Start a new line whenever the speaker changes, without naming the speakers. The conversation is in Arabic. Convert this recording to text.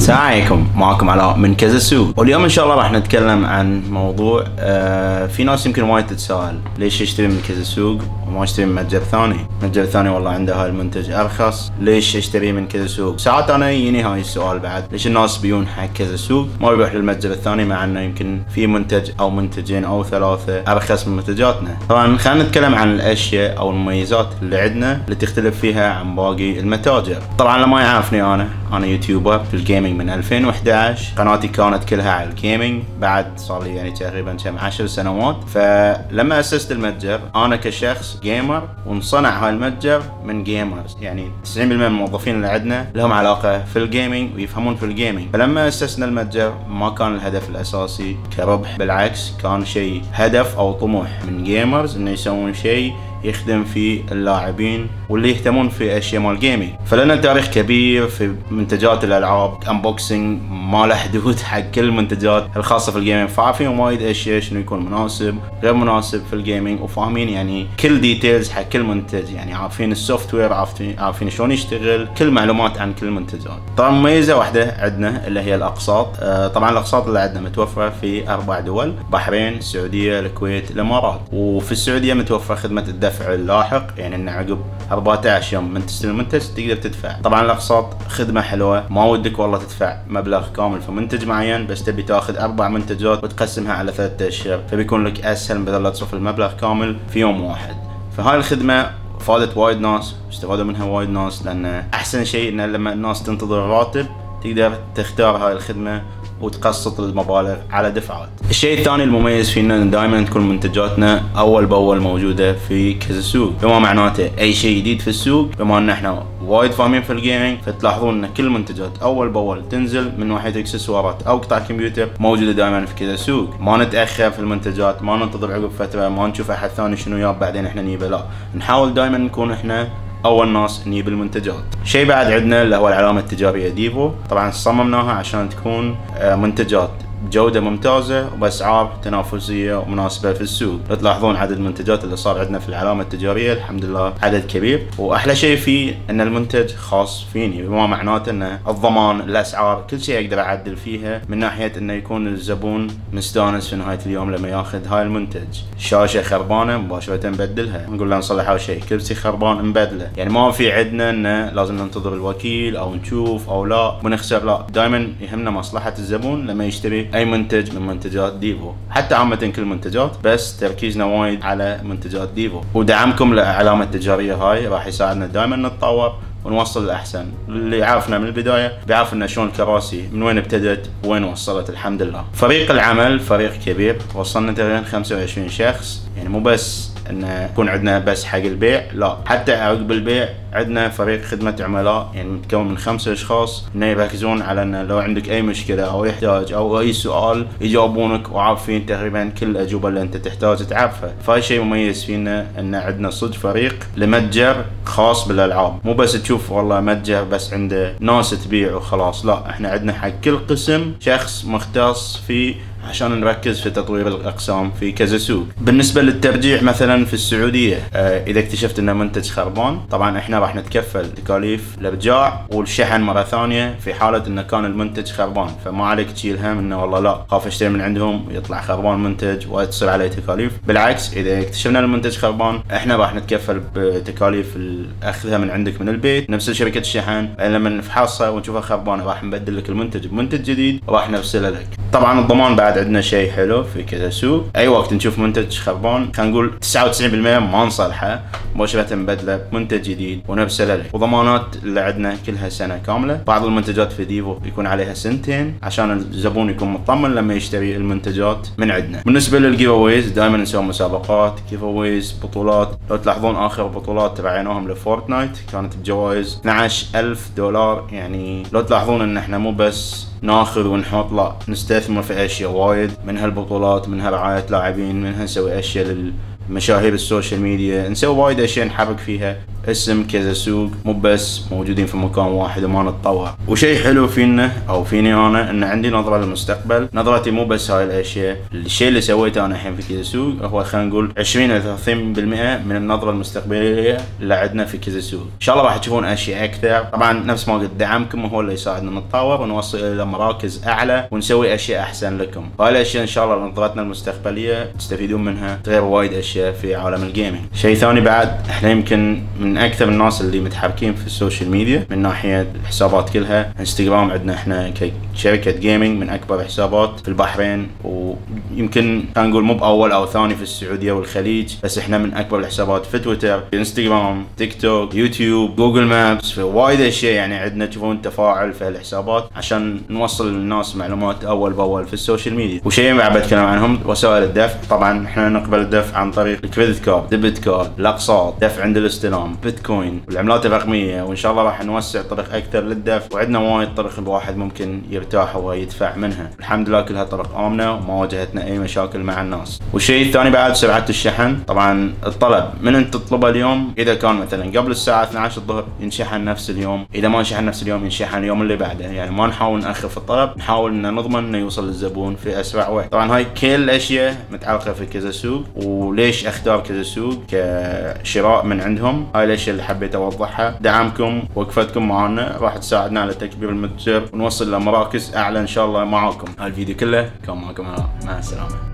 السلام عليكم معكم علاء من كازا سوق. واليوم إن شاء الله راح نتكلم عن موضوع آه في ناس يمكن وايد تتساءل ليش اشتري من كازا سوق وما اشتري من متجر ثاني؟ متجر ثاني والله عنده هاي المنتج أرخص ليش اشتري من كازا سوق؟ ساعات أنا يجيني هاي السؤال بعد ليش الناس ييون حق كازا سوق؟ ما يروح للمتجر الثاني مع إنه يمكن في منتج أو منتجين أو ثلاثة أرخص من منتجاتنا. طبعا خلينا نتكلم عن الأشياء أو المميزات اللي عندنا اللي تختلف فيها عن باقي المتاجر. طبعا اللي ما يعرفني أنا أنا YouTuber في ال gaming من 2011 قناتي كانت كلها على ال gaming بعد صار لي يعني تقريبا كم 10 سنوات. فلما أسست المتجر أنا كشخص gamer وانصنع هاي المتجر من gamers يعني 90% من الموظفين اللي عندنا لهم علاقة في ال gaming ويفهمون في ال gaming فلما أسسنا المتجر ما كان الهدف الأساسي كربح. بالعكس كان شيء هدف أو طموح من gamers إنه يسوون شيء يخدم في اللاعبين واللي يهتمون في أشياء مال gaming فلنا تاريخ كبير في منتجات الألعاب unboxing ما له حدود حق كل المنتجات الخاصة في ال gaming فعارفين وايد أشياء شنو يكون مناسب غير مناسب في ال gaming وفاهمين يعني كل details حق كل منتج. يعني عارفين ال software عارفين عارفين شلون يشتغل كل معلومات عن كل المنتجات طبعا مميزة واحدة عندنا اللي هي الأقساط. آه، طبعا الأقساط اللي عندنا متوفرة في أربع دول بحرين السعودية الكويت الإمارات. وفي السعودية متوفرة خدمة الدفع اللاحق يعني ان عقب 14 يوم. من تستلم المنتج تقدر تدفع. طبعا الأقساط خدمة حلوة. ما ودك والله تدفع مبلغ كامل في منتج معين بس تبي تأخذ أربع منتجات وتقسمها على ثلاثة أشهر. فبيكون لك أسهل بدل لا تصرف المبلغ كامل في يوم واحد. فهاي الخدمة فادت وايد ناس استفادوا منها وايد ناس لأن أحسن شيء إن لما الناس تنتظر راتب تقدر تختار هاي الخدمة وتقسط المبالغ على دفعات. الشيء الثاني المميز فينا دائما تكون منتجاتنا أول بأول موجودة في كازا سوق، بما معناته أي شيء جديد في السوق بما إن إحنا وايد فاهمين في ال gaming فتلاحظون إن كل المنتجات أول بأول تنزل من ناحيه إكسسوارات أو قطع كمبيوتر موجودة دائما في كازا سوق، ما نتأخر في المنتجات، ما ننتظر عقب فترة، ما نشوف أحد ثاني شنو جاب بعدين إحنا نجيبه لا، نحاول دائما نكون إحنا أول ناس نجيب المنتجات. شيء بعد عندنا اللي هو العلامة التجارية ديفو. طبعا صممناها عشان تكون آه، منتجات. بجودة ممتازة وبأسعار تنافسية ومناسبة في السوق. تلاحظون عدد المنتجات اللي صار عندنا في العلامة التجارية الحمد لله عدد كبير. وأحلى شيء فيه أن المنتج خاص فيني بما معناته أنه الضمان الأسعار كل شيء أقدر أعدل فيها من ناحية أنه يكون الزبون مستانس في نهاية اليوم لما ياخذ هاي المنتج. شاشة خربانة مباشرة نبدلها. نقول له نصلح شيء كرسي خربان نبدله. يعني ما في عندنا أنه لازم ننتظر الوكيل أو نشوف أو لا. ونخسر لا دائما يهمنا مصلحة الزبون لما يشتري أي منتج من منتجات ديفو. حتى عامة كل المنتجات بس تركيزنا وايد على منتجات ديفو. ودعمكم للعلامه التجارية هاي راح يساعدنا دائما نتطور ونوصل الاحسن اللي يعرفنا من البداية بيعرف ان شلون الكراسي من وين ابتدت وين وصلت الحمد لله. فريق العمل فريق كبير. وصلنا تقريبا 25 شخص. يعني مو بس إن يكون عندنا بس حق البيع لا. حتى عقب البيع عندنا فريق خدمة عملاء يعني متكون من خمسة أشخاص. إنه يركزون على انه لو عندك أي مشكلة أو يحتاج أو أي سؤال يجاوبونك وعارفين تقريبا كل الأجوبة اللي أنت تحتاج تعرفها. فهاي شيء مميز فينا إن عندنا صدق فريق لمتجر خاص بالألعاب. مو بس تشوف والله متجر بس عنده ناس تبيع وخلاص لا. إحنا عندنا حق كل قسم شخص مختص في عشان نركز في تطوير الأقسام في كذا سوق. بالنسبة للترجيع مثلا في السعودية آه إذا اكتشفت ان منتج خربان طبعا إحنا راح نتكفل تكاليف الارجاع والشحن مرة ثانية في حالة إنه كان المنتج خربان. فما عليك تشيل هم إنه والله لا خاف أشتري من عندهم يطلع خربان منتج وتصير عليه تكاليف. بالعكس إذا اكتشفنا المنتج خربان إحنا راح نتكفل بتكاليف أخذها من عندك من البيت. نفس شركة الشحن لما نفحصها ونشوفها خربانة راح نبدل لك المنتج بمنتج جديد وراح نرسله لك. طبعا الضمان بعد عندنا شيء حلو في كذا سوق. أي وقت نشوف منتج خربان خلينا نقول 99% ما نصلحه. مباشرة نبدله بمنتج جديد ونرسله لك. وضمانات اللي عندنا كلها سنة كاملة. بعض المنتجات في ديفو يكون عليها سنتين عشان الزبون يكون مطمن لما يشتري المنتجات من عندنا. بالنسبة لل giveaway دائما نسوي مسابقات giveaway بطولات. لو تلاحظون آخر بطولات راعيناهم لفورتنايت كانت بجوائز 12000 دولار. يعني لو تلاحظون إن إحنا مو بس ناخذ ونحط لا نستثمر في أشياء وايد. من هالبطولات منها رعايه لاعبين منها نسوي أشياء للمشاهير ال social media. نسوي وايد أشياء نحرك فيها. اسم كازا سوق مو بس موجودين في مكان واحد وما نتطور. وشيء حلو فينا أو فيني أنا إن عندي نظرة للمستقبل. نظرتي مو بس هاي الأشياء. الشيء اللي سويته أنا الحين في كازا سوق هو خلينا نقول 20 إلى 30% من النظرة المستقبلية اللي عندنا في كازا سوق. إن شاء الله راح تشوفون أشياء أكثر. طبعا نفس ما قلت دعمكم هو اللي يساعدنا نتطور ونوصل إلى مراكز أعلى ونسوي أشياء أحسن لكم. هاي الأشياء إن شاء الله نظرتنا المستقبلية تستفيدون منها. غير وايد أشياء في عالم ال gaming شيء ثاني بعد إحنا يمكن من أكثر الناس اللي متحركين في ال social media من ناحية الحسابات كلها. إنستغرام عندنا إحنا كشركة gaming من أكبر حسابات في البحرين ويمكن نقول مو بأول أو ثاني في السعودية والخليج بس إحنا من أكبر الحسابات في تويتر في إنستغرام تيك توك يوتيوب Google Maps في وايد أشياء. يعني عندنا تشوفون تفاعل في الحسابات عشان نوصل للناس معلومات أول بأول في ال social media. وشيء بعد بتكلم عنهم وسائل الدفع. طبعا إحنا نقبل الدفع عن طريق ال credit card debit card الأقساط دفع عند الاستلام. بيتكوين. والعملات الرقميه وإن شاء الله راح نوسع طرق أكثر للدفع. وعندنا وايد طرق الواحد ممكن يرتاح ويدفع منها. الحمد لله كلها طرق آمنة وما واجهتنا أي مشاكل مع الناس. والشيء الثاني بعد سرعة الشحن. طبعا الطلب. من أنت تطلبه اليوم؟ إذا كان مثلا قبل الساعة 12 الظهر ينشحن نفس اليوم. إذا ما انشحن نفس اليوم ينشحن اليوم اللي بعده. يعني ما نحاول نأخر في الطلب نحاول ان نضمن إنه يوصل للزبون في أسرع وقت. طبعا هاي كل الاشياء متعلقة في كذا سوق. وليش أختار كذا سوق؟ كشراء من عندهم. هاي الاشياء اللي حبيت أوضحها. دعمكم وقفتكم معنا راح تساعدنا على تكبير المتجر. ونوصل لمراكز أعلى إن شاء الله معاكم. هاي الفيديو كله كان معكم مع السلامة.